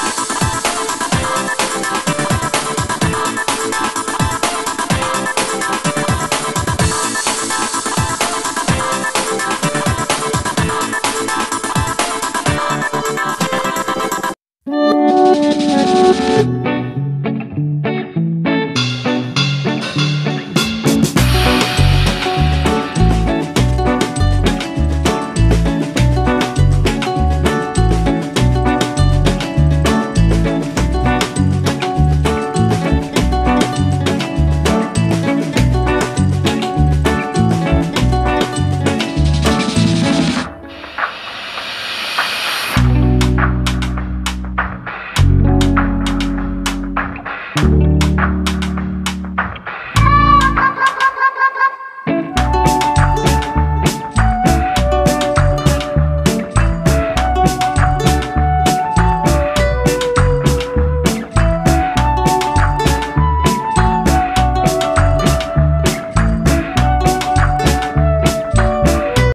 Bye.